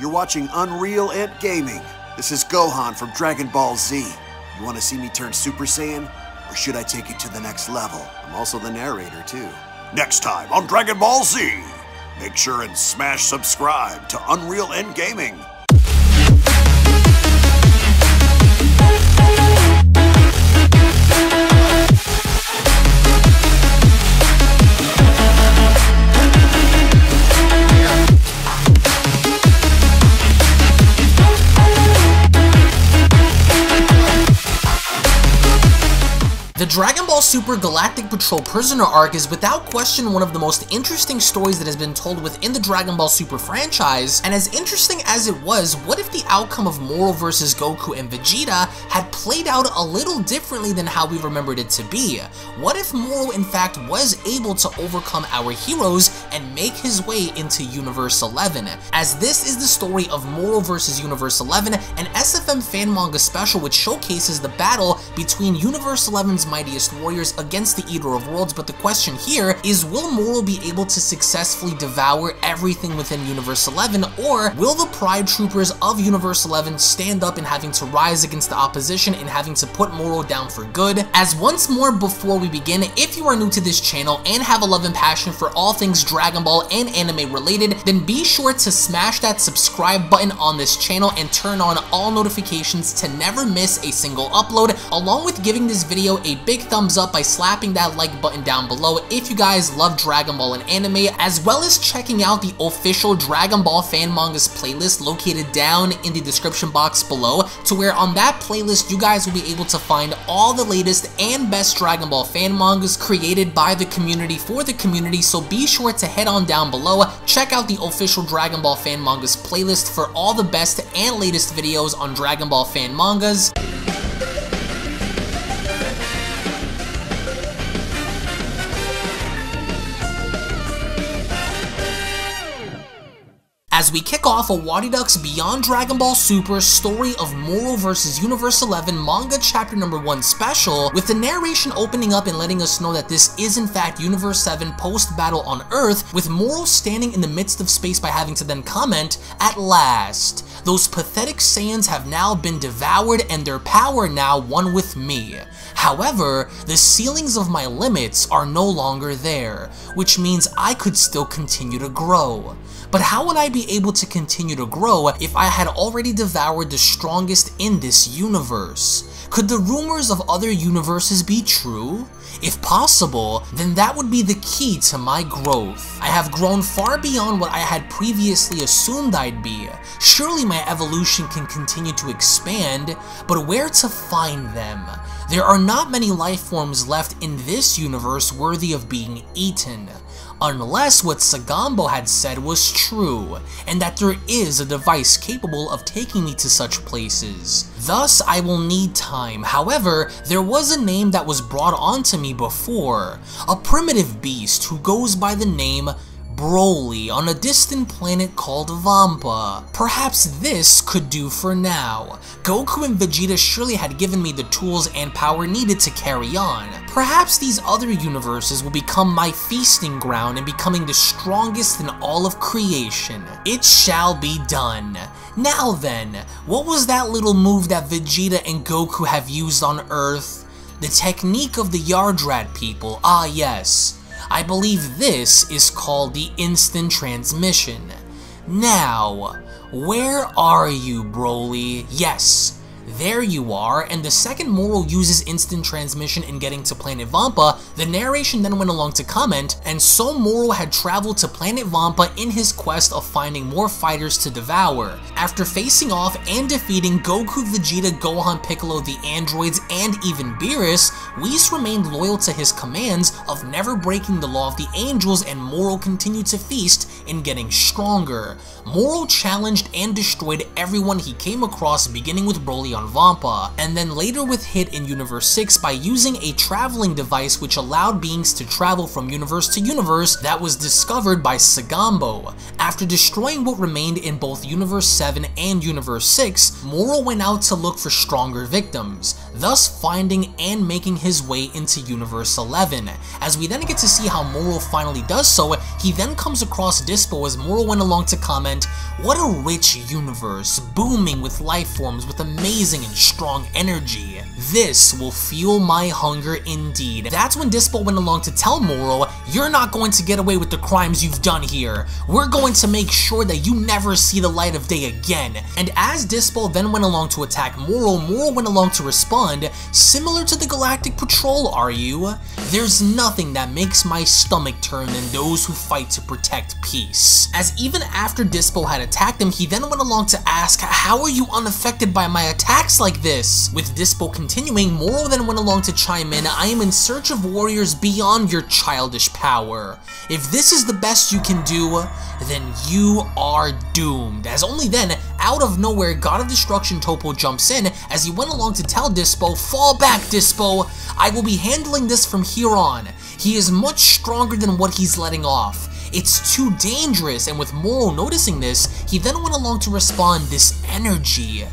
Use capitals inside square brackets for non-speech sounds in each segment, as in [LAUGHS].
You're watching Unreal Ent Gaming. This is Gohan from Dragon Ball Z. You want to see me turn Super Saiyan? Or should I take it to the next level? I'm also the narrator, too. Next time on Dragon Ball Z! Make sure and smash subscribe to Unreal Ent Gaming. The Dragon Ball Super Galactic Patrol Prisoner arc is without question one of the most interesting stories that has been told within the Dragon Ball Super franchise, and as interesting as it was, what the outcome of Moro vs Goku and Vegeta had played out a little differently than how we remembered it to be? What if Moro in fact was able to overcome our heroes and make his way into Universe 11? As this is the story of Moro vs Universe 11, an SFM fan manga special which showcases the battle between Universe 11's mightiest warriors against the Eater of Worlds, but the question here is will Moro be able to successfully devour everything within Universe 11, or will the Pride Troopers of Universe 11 stand up in having to rise against the opposition and having to put Moro down for good? As once more before we begin, if you are new to this channel and have a love and passion for all things Dragon Ball and anime related, then be sure to smash that subscribe button on this channel and turn on all notifications to never miss a single upload, along with giving this video a big thumbs up by slapping that like button down below if you guys love Dragon Ball and anime, as well as checking out the official Dragon Ball fan mangas playlist located down in the description box below, to where on that playlist you guys will be able to find all the latest and best Dragon Ball fan mangas created by the community for the community, so be sure to head on down below, check out the official Dragon Ball fan mangas playlist for all the best and latest videos on Dragon Ball fan mangas. As we kick off Owariduck's Beyond Dragon Ball Super Story of Moro vs. Universe 11 manga chapter number 1 special, with the narration opening up and letting us know that this is in fact Universe 7 post-battle on Earth, with Moro standing in the midst of space by having to then comment, At last, those pathetic Saiyans have now been devoured and their power now one with me. However, the ceilings of my limits are no longer there, which means I could still continue to grow. But how would I be able to continue to grow if I had already devoured the strongest in this universe? Could the rumors of other universes be true? If possible, then that would be the key to my growth. I have grown far beyond what I had previously assumed I'd be. Surely my evolution can continue to expand, but where to find them? There are not many life forms left in this universe worthy of being eaten unless what Saganbo had said was true, and that there is a device capable of taking me to such places. Thus, I will need time. However, there was a name that was brought onto me before, a primitive beast who goes by the name Broly on a distant planet called Vampa. Perhaps this could do for now. Goku and Vegeta surely had given me the tools and power needed to carry on. Perhaps these other universes will become my feasting ground and becoming the strongest in all of creation. It shall be done. Now then, what was that little move that Vegeta and Goku have used on Earth? The technique of the Yardrat people, ah yes. I believe this is called the instant transmission. Now, where are you, Broly? Yes, there you are, and the second Moro uses instant transmission in getting to Planet Vampa, the narration then went along to comment, and so Moro had traveled to Planet Vampa in his quest of finding more fighters to devour. After facing off and defeating Goku, Vegeta, Gohan, Piccolo, the androids, and even Beerus, Whis remained loyal to his commands of never breaking the law of the angels and Moro continued to feast in getting stronger. Moro challenged and destroyed everyone he came across beginning with Broly Vampa, and then later with Hit in Universe 6 by using a traveling device which allowed beings to travel from universe to universe that was discovered by Saganbo. After destroying what remained in both Universe 7 and Universe 6, Moro went out to look for stronger victims, thus finding and making his way into Universe 11. As we then get to see how Moro finally does so, he then comes across Dyspo as Moro went along to comment, what a rich universe, booming with life forms with amazing and strong energy. This will fuel my hunger indeed. That's when Dyspo went along to tell Moro, you're not going to get away with the crimes you've done here. We're going to make sure that you never see the light of day again. And as Dyspo then went along to attack Moro, Moro went along to respond, similar to the Galactic Patrol, are you? There's nothing that makes my stomach turn than those who fight to protect peace. As even after Dyspo had attacked him, he then went along to ask, how are you unaffected by my attacks like this? With Dyspo continuing, Moro then went along to chime in, I am in search of warriors beyond your childish power. If this is the best you can do, then you are doomed. As only then, out of nowhere, God of Destruction Toppo jumps in as he went along to tell Dyspo, fall back Dyspo, I will be handling this from here on. He is much stronger than what he's letting off. It's too dangerous, and with Moro noticing this, he then went along to respond, this energy.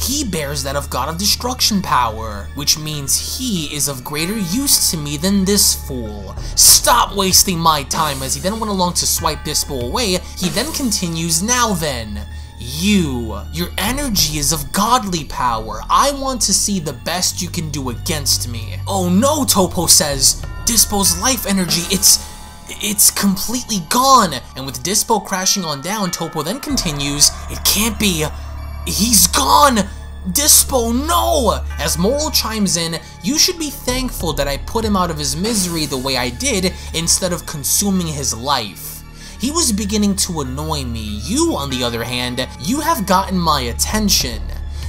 He bears that of God of Destruction power, which means he is of greater use to me than this fool. Stop wasting my time as he then went along to swipe Dyspo away, he then continues, now then. You, your energy is of godly power. I want to see the best you can do against me. Oh no, Toppo says. Dyspo's life energy, it's it's completely gone. And with Dyspo crashing on down, Toppo then continues, It can't be. He's gone! Dyspo, no! As Moro chimes in, you should be thankful that I put him out of his misery the way I did instead of consuming his life. He was beginning to annoy me. You, on the other hand, you have gotten my attention.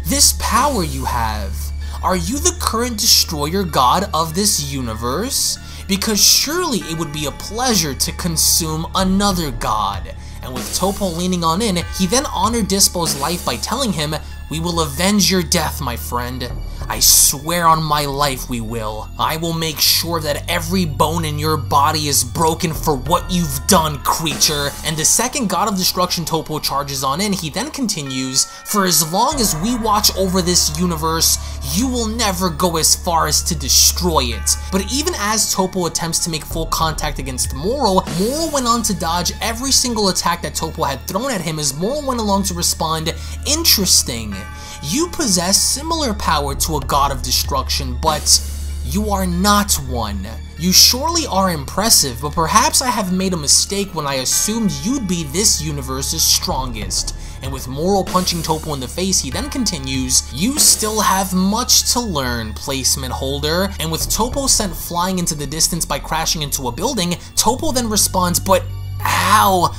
This power you have. Are you the current destroyer god of this universe? Because surely it would be a pleasure to consume another god. And with Toppo leaning on in, he then honored Dyspo's life by telling him, We will avenge your death, my friend. I swear on my life we will. I will make sure that every bone in your body is broken for what you've done, creature. And the second God of Destruction Toppo charges on in, he then continues, For as long as we watch over this universe, you will never go as far as to destroy it. But even as Toppo attempts to make full contact against Moro, Moro went on to dodge every single attack that Toppo had thrown at him as Moro went along to respond, Interesting. You possess similar power to a god of destruction, but you are not one. You surely are impressive, but perhaps I have made a mistake when I assumed you'd be this universe's strongest. And with Moro punching Toppo in the face, he then continues, You still have much to learn, placement holder. And with Toppo sent flying into the distance by crashing into a building, Toppo then responds, But how?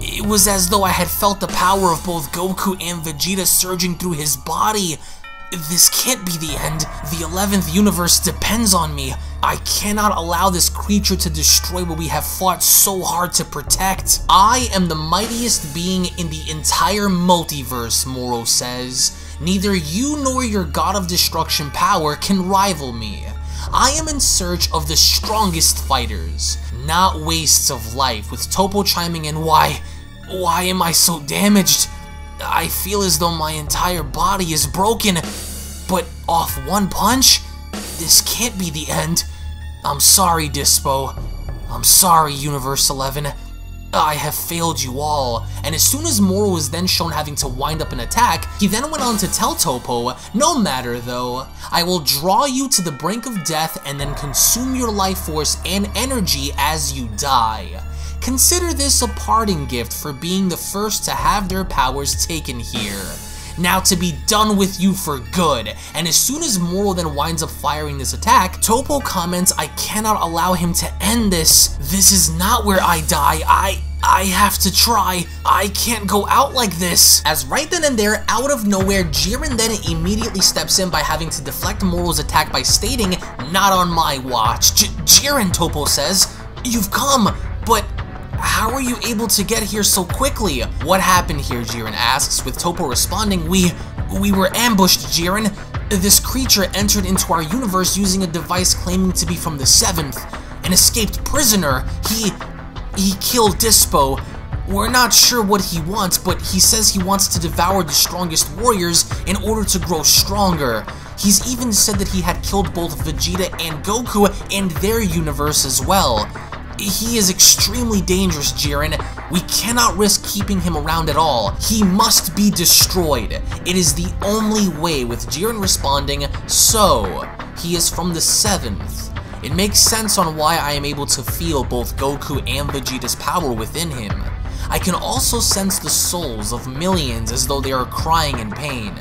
It was as though I had felt the power of both Goku and Vegeta surging through his body. This can't be the end. The 11th universe depends on me. I cannot allow this creature to destroy what we have fought so hard to protect. I am the mightiest being in the entire multiverse, Moro says. Neither you nor your god of destruction power can rival me. I am in search of the strongest fighters, not wastes of life, with Toppo chiming in, why, why am I so damaged? I feel as though my entire body is broken, but off one punch? This can't be the end. I'm sorry, Dyspo. I'm sorry, Universe 11. I have failed you all. And as soon as Moro was then shown having to wind up an attack, he then went on to tell Toppo, no matter though, I will draw you to the brink of death and then consume your life force and energy as you die. Consider this a parting gift for being the first to have their powers taken here. Now to be done with you for good. And as soon as Moro then winds up firing this attack, Toppo comments, I cannot allow him to end this. This is not where I die. I... I have to try. I can't go out like this. As right then and there, out of nowhere, Jiren then immediately steps in by having to deflect Moro's attack by stating, not on my watch. J Jiren, Toppo says, you've come, but how are you able to get here so quickly? What happened here, Jiren asks, with Toppo responding, we, we were ambushed, Jiren. This creature entered into our universe using a device claiming to be from the 7th. An escaped prisoner. He, he killed Dyspo. We're not sure what he wants, but he says he wants to devour the strongest warriors in order to grow stronger. He's even said that he had killed both Vegeta and Goku and their universe as well. He is extremely dangerous, Jiren. We cannot risk keeping him around at all. He must be destroyed. It is the only way with Jiren responding, so, he is from the 7th. It makes sense on why I am able to feel both Goku and Vegeta's power within him. I can also sense the souls of millions as though they are crying in pain.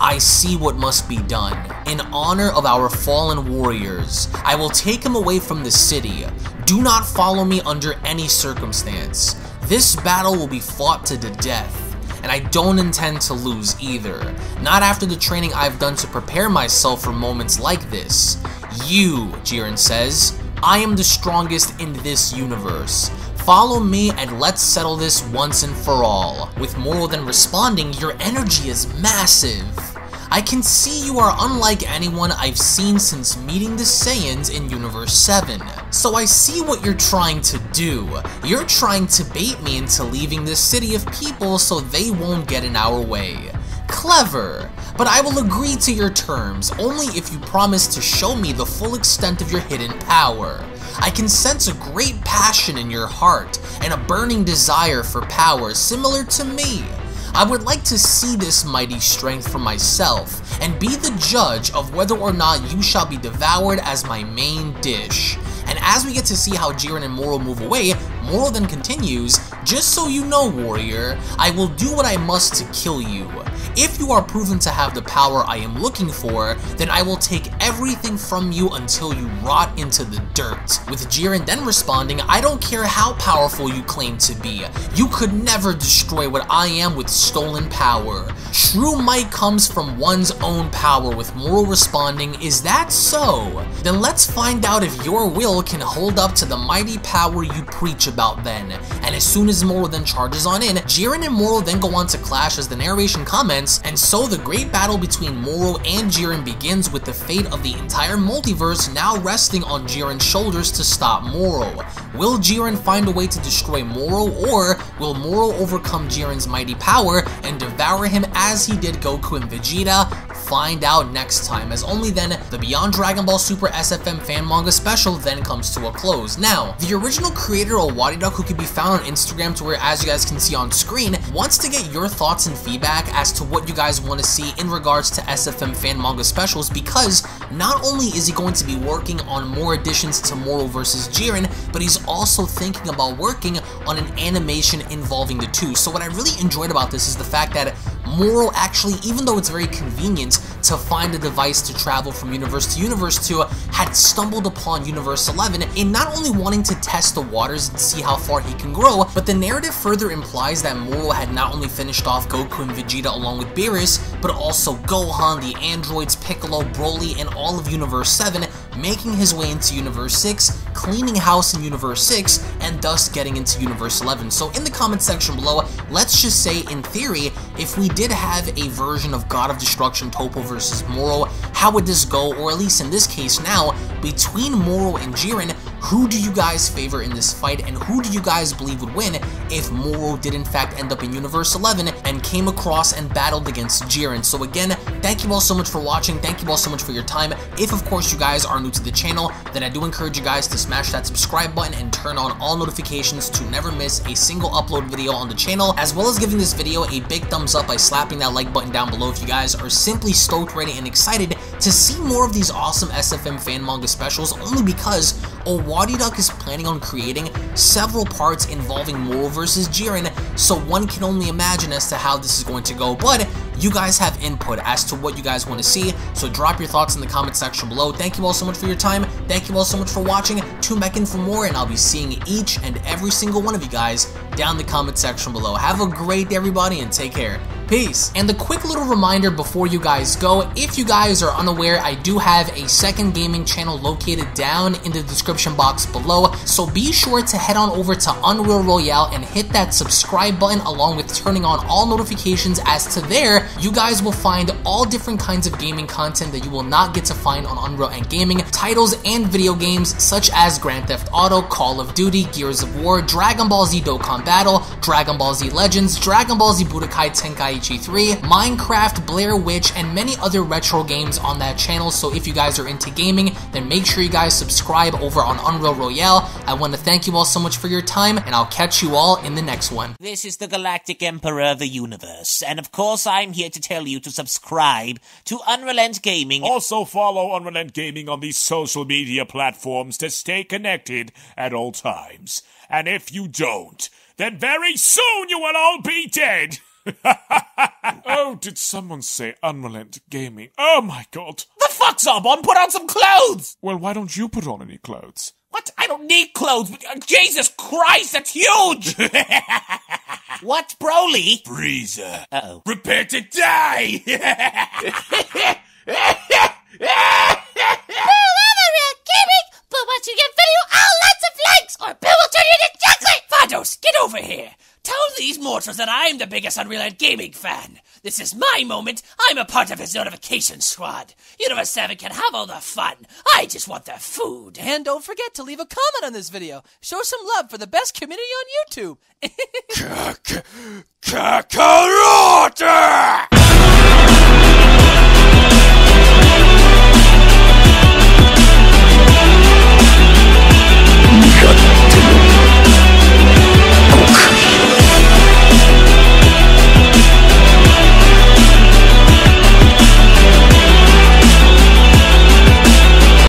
I see what must be done. In honor of our fallen warriors, I will take him away from the city. Do not follow me under any circumstance. This battle will be fought to the death, and I don't intend to lose either. Not after the training I've done to prepare myself for moments like this. You, Jiren says, I am the strongest in this universe. Follow me and let's settle this once and for all. With Moro then responding, your energy is massive. I can see you are unlike anyone I've seen since meeting the Saiyans in Universe 7. So I see what you're trying to do. You're trying to bait me into leaving this city of people so they won't get in our way. Clever, but I will agree to your terms only if you promise to show me the full extent of your hidden power. I can sense a great passion in your heart and a burning desire for power similar to me. I would like to see this mighty strength for myself, and be the judge of whether or not you shall be devoured as my main dish. And as we get to see how Jiren and Moro move away, Moro then continues, Just so you know, warrior, I will do what I must to kill you. If you are proven to have the power I am looking for, then I will take everything from you until you rot into the dirt. With Jiren then responding, I don't care how powerful you claim to be, you could never destroy what I am with stolen power. True might comes from one's own power with Moro responding, is that so? Then let's find out if your will can hold up to the mighty power you preach about then. And as soon as Moro then charges on in, Jiren and Moro then go on to clash as the narration comments, and so the great battle between Moro and Jiren begins with the fate of the entire multiverse now resting on Jiren's shoulders to stop Moro. Will Jiren find a way to destroy Moro, or will Moro overcome Jiren's mighty power and devour him as he did Goku and Vegeta? Find out next time, as only then the Beyond Dragon Ball Super SFM fan manga special then comes to a close. Now, the original creator Owariduck, who can be found on Instagram to where as you guys can see on screen, wants to get your thoughts and feedback as to what you guys want to see in regards to SFM fan manga specials because not only is he going to be working on more additions to Moro vs. Jiren, but he's also thinking about working on an animation involving the two. So what I really enjoyed about this is the fact that Moro actually, even though it's very convenient to find a device to travel from universe to universe to, had stumbled upon Universe 11 in not only wanting to test the waters and see how far he can grow, but the narrative further implies that Moro had not only finished off Goku and Vegeta along with Beerus, but also Gohan, the androids, Piccolo, Broly, and all of Universe 7, making his way into Universe 6, cleaning house in Universe 6, and thus getting into Universe 11. So in the comment section below, let's just say in theory, if we did have a version of God of Destruction Toppo versus Moro, how would this go? Or at least in this case now, between Moro and Jiren, who do you guys favor in this fight and who do you guys believe would win if Moro did in fact end up in Universe 11 and came across and battled against Jiren? So again, thank you all so much for watching, thank you all so much for your time. If of course you guys are new to the channel, then I do encourage you guys to smash that subscribe button and turn on all notifications to never miss a single upload video on the channel, as well as giving this video a big thumbs up by slapping that like button down below if you guys are simply stoked, ready, and excited to see more of these awesome SFM fan manga specials only because Owariduck is planning on creating several parts involving Moro vs. Jiren, so one can only imagine as to how this is going to go, but you guys have input as to what you guys want to see, so drop your thoughts in the comment section below. Thank you all so much for your time, thank you all so much for watching, tune back in for more, and I'll be seeing each and every single one of you guys down the comment section below. Have a great day, everybody, and take care. Peace. And the quick little reminder before you guys go, if you guys are unaware, I do have a second gaming channel located down in the description box below, so be sure to head on over to Unreal Royale and hit that subscribe button along with turning on all notifications. As to there, you guys will find all different kinds of gaming content that you will not get to find on Unreal Ent Gaming, titles and video games such as Grand Theft Auto, Call of Duty, Gears of War, Dragon Ball Z Dokkan Battle, Dragon Ball Z Legends, Dragon Ball Z Budokai Tenkaichi 3, Minecraft, Blair Witch, and many other retro games on that channel. So if you guys are into gaming, then make sure you guys subscribe over on Unreal Royale. I want to thank you all so much for your time, and I'll catch you all in the next one. This is the Galactic Emperor of the Universe, and of course I'm here to tell you to subscribe to Unreal Ent Gaming. Also follow Unreal Ent Gaming on these social media platforms to stay connected at all times. And if you don't, then very soon you will all be dead. [LAUGHS] [LAUGHS] oh, did someone say Unreal Ent Gaming? Oh my god. The fuck's up? On put on some clothes. Well, why don't you put on any clothes? What? I don't need clothes. But, uh, Jesus Christ, that's huge. [LAUGHS] what, Broly? Frieza. Uh-oh. Prepare to die! [LAUGHS] But once you get video, all lots of likes, or Bill will turn you into chocolate! Vados, get over here! Tell these mortals that I'm the biggest Unreal Ent Gaming fan! This is my moment! I'm a part of his notification squad! Universe 7 can have all the fun! I just want the food! And don't forget to leave a comment on this video. Show some love for the best community on YouTube. [LAUGHS] Kakarot!